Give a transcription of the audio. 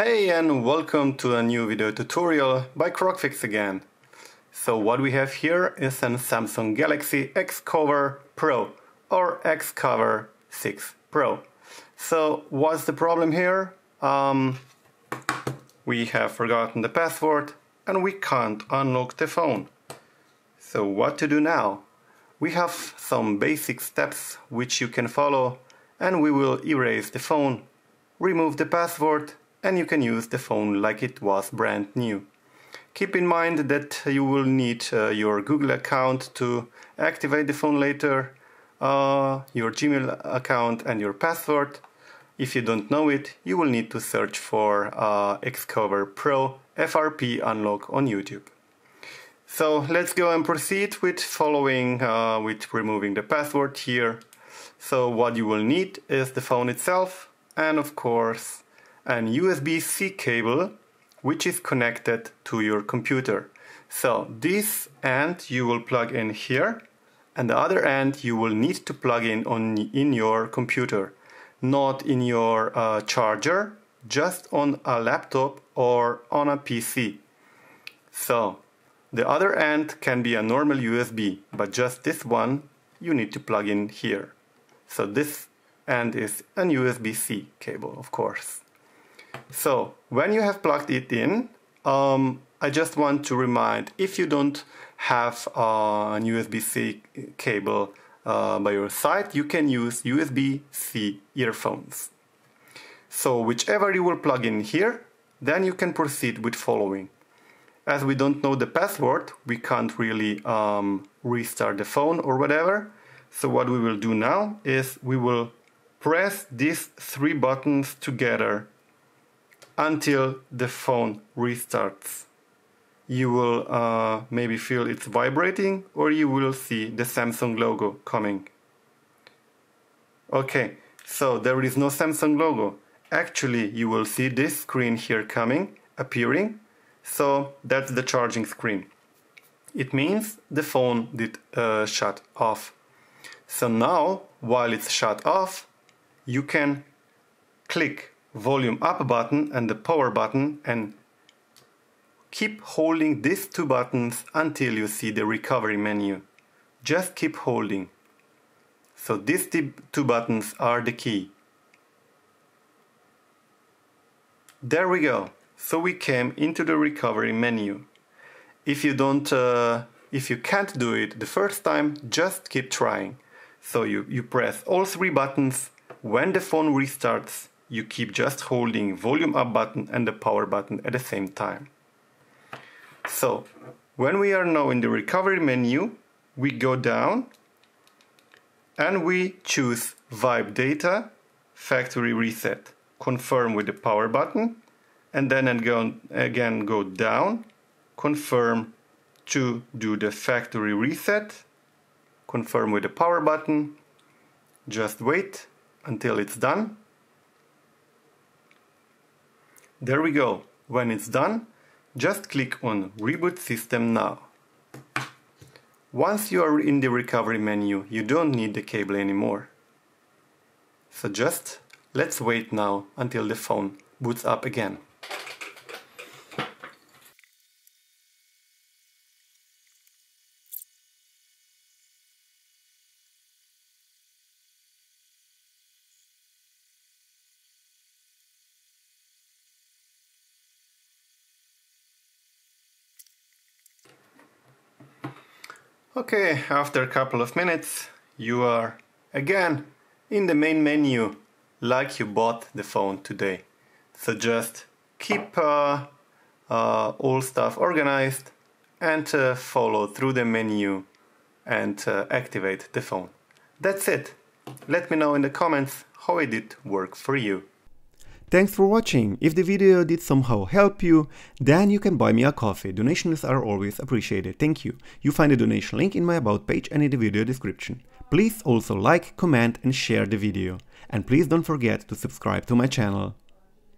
Hey and welcome to a new video tutorial by Crocfix again. So what we have here is an Samsung Galaxy X-Cover Pro or X-Cover 6 Pro. So what's the problem here? Um, we have forgotten the password and we can't unlock the phone. So what to do now? We have some basic steps which you can follow and we will erase the phone, remove the password and you can use the phone like it was brand new. Keep in mind that you will need uh, your Google account to activate the phone later, uh, your Gmail account and your password. If you don't know it, you will need to search for uh, Xcover Pro FRP Unlock on YouTube. So let's go and proceed with following, uh, with removing the password here. So what you will need is the phone itself and of course an USB-C cable which is connected to your computer. So this end you will plug in here and the other end you will need to plug in on in your computer, not in your uh, charger, just on a laptop or on a PC. So the other end can be a normal USB, but just this one you need to plug in here. So this end is an USB-C cable, of course. So when you have plugged it in, um, I just want to remind if you don't have uh, an USB-C cable uh, by your side, you can use USB-C earphones. So whichever you will plug in here, then you can proceed with following. As we don't know the password, we can't really um, restart the phone or whatever. So what we will do now is we will press these three buttons together until the phone restarts. You will uh, maybe feel it's vibrating or you will see the Samsung logo coming. Okay, so there is no Samsung logo. Actually, you will see this screen here coming, appearing. So that's the charging screen. It means the phone did uh, shut off. So now, while it's shut off, you can click volume up button and the power button and keep holding these two buttons until you see the recovery menu. Just keep holding. So these two buttons are the key. There we go. So we came into the recovery menu. If you don't, uh, if you can't do it the first time, just keep trying. So you, you press all three buttons. When the phone restarts, you keep just holding volume up button and the power button at the same time. So when we are now in the recovery menu, we go down and we choose Wipe Data Factory Reset. Confirm with the power button and then again go down, confirm to do the factory reset, confirm with the power button, just wait until it's done there we go. When it's done, just click on Reboot System Now. Once you are in the recovery menu, you don't need the cable anymore. So just let's wait now until the phone boots up again. Okay, after a couple of minutes, you are again in the main menu like you bought the phone today. So just keep uh, uh, all stuff organized and uh, follow through the menu and uh, activate the phone. That's it. Let me know in the comments how it did work for you. Thanks for watching. If the video did somehow help you, then you can buy me a coffee. Donations are always appreciated. Thank you. You find the donation link in my about page and in the video description. Please also like, comment and share the video. And please don't forget to subscribe to my channel.